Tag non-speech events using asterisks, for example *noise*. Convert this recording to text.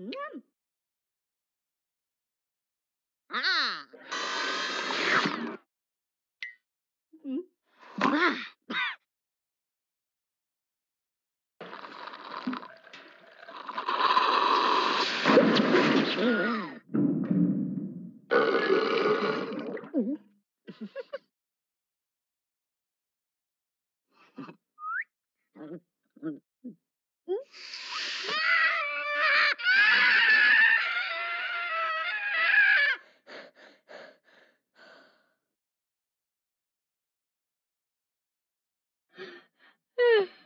Nhâm. À. À. Mm-hmm. Eh. *laughs*